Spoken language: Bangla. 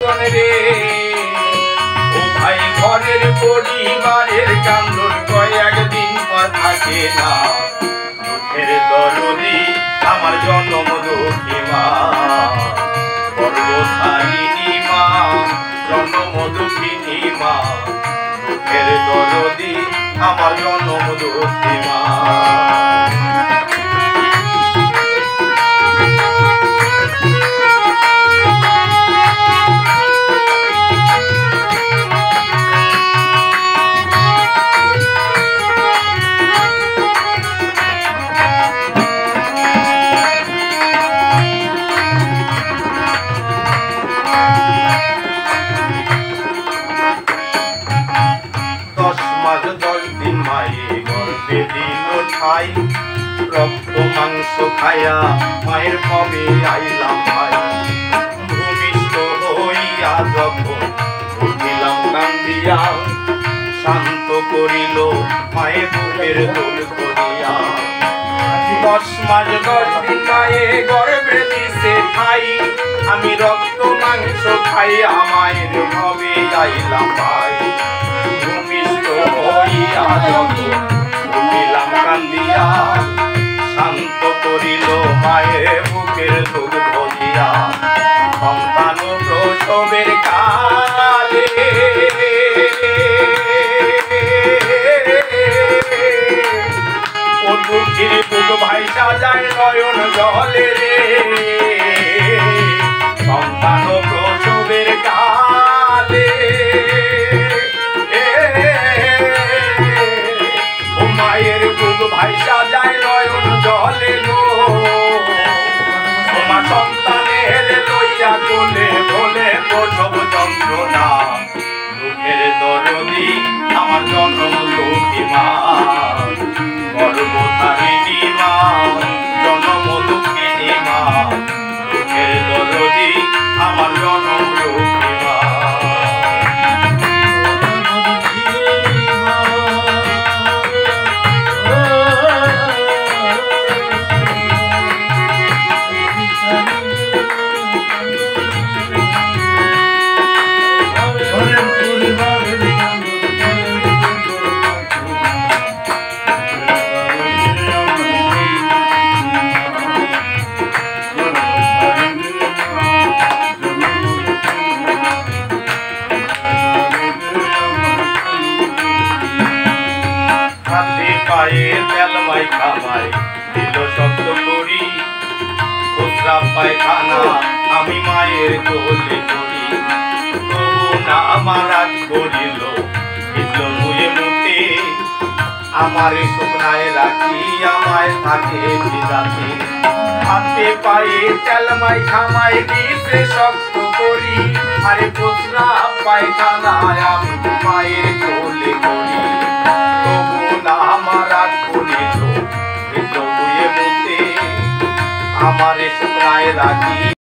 রে ও ভাই ঘরের পরিবারের কান্দন কয়েকদিন থাকে না। দুঃখের দরদি আমার জন্ম দুঃখী মা। গর্ভধারিণী মা, জন্ম দুঃখিনী মা। আমার জন্ম দুঃখী মা। দিল ঠাই রক্ত, মাংস খায়া মায়ের ভবে আইলাম ভাই? ভূমিষ্ঠ হইয়া যখন উঠিলাম কান্দিয়া, শান্ত করিল মায়ে বুকের দোল করিয়া। দশ মাস, দশ দিন মায়ে গর্ভে দিছে আমি রক্ত, মাংস খাইয়া মায়ের ভবে আইলাম ভাই? প্রসবের কালে। ও দুঃখীর বুক ভাই সাজায় নয়ন জলে রে। সন্তান পায়ে তেল খামাই দিল শব্দ করি। খুচরা পায়খানা, আমি মায়ের কোলে করি। না আমার করিল আমার শুকনায় রাখি, আমায় থাকে ভিজাতে হাতে পায়ে তেল মাই খামাই দিতে শক্ত করি। আরে খুচরা পায়খানায় আমি মায়ের কোলে আমার রাখি।